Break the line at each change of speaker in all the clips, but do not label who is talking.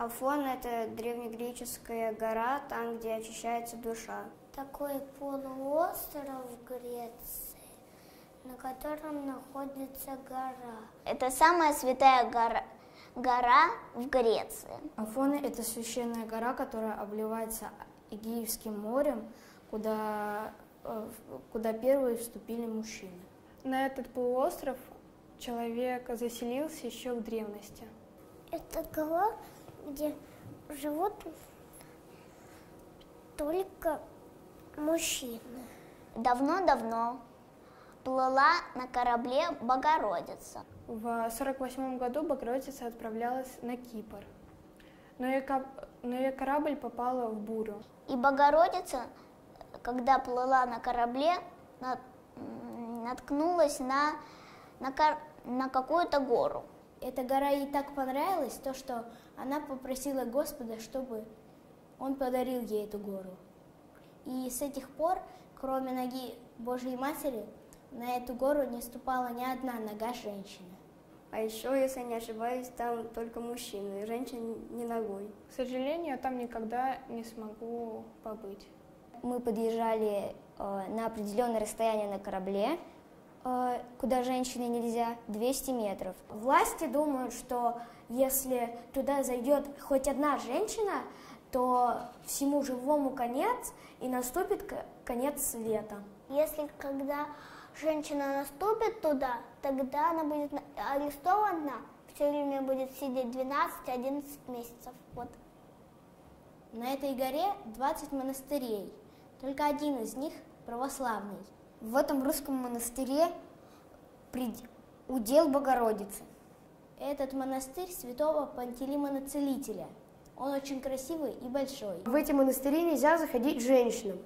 Афон – это древнегреческая гора, там, где очищается душа.
Такой полуостров в Греции, на котором находится гора.
Это самая святая гора, гора в Греции.
Афоны – это священная гора, которая обливается Эгеевским морем, куда, э, куда первые вступили мужчины.
На этот полуостров человек заселился еще в древности.
Это гора, где живут только мужчины.
Давно-давно плыла на корабле Богородица.
В 48 году Богородица отправлялась на Кипр. Но ее, но ее корабль попала в бурю.
И Богородица, когда плыла на корабле, наткнулась на, на, на какую-то гору.
Эта гора ей так понравилась, то что она попросила Господа, чтобы он подарил ей эту гору. И с этих пор, кроме ноги Божьей Матери, на эту гору не ступала ни одна нога женщины. А еще, если не ошибаюсь, там только мужчины, женщин не ногой.
К сожалению, я там никогда не смогу побыть.
Мы подъезжали э, на определенное расстояние на корабле, куда женщине нельзя, 200 метров. Власти думают, что если туда зайдет хоть одна женщина, то всему живому конец и наступит конец света.
Если когда женщина наступит туда, тогда она будет арестована, в тюрьме будет сидеть 12-11 месяцев. Вот.
На этой горе 20 монастырей, только один из них православный. В этом русском монастыре удел Богородицы. Этот монастырь святого Пантелеймона Целителя. Он очень красивый и большой.
В эти монастыри нельзя заходить женщинам.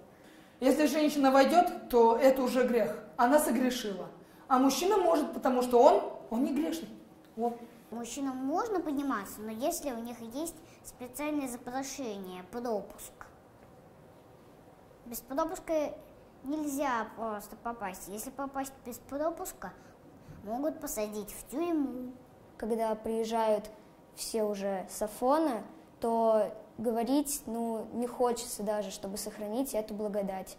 Если женщина войдет, то это уже грех. Она согрешила. А мужчина может, потому что он, он не грешный. Вот.
Мужчинам можно подниматься, но если у них есть специальное запрошение, пропуск. Без пропуска нельзя просто попасть. Если попасть без пропуска, могут посадить в тюрьму.
Когда приезжают все уже с Афона, то говорить ну, не хочется даже, чтобы сохранить эту благодать.